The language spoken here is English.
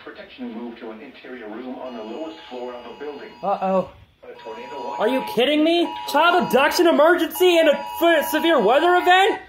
protection moved to an interior room on the lowest floor of a building. Uh-oh. Are you kidding me? Child abduction emergency and a f- severe weather event?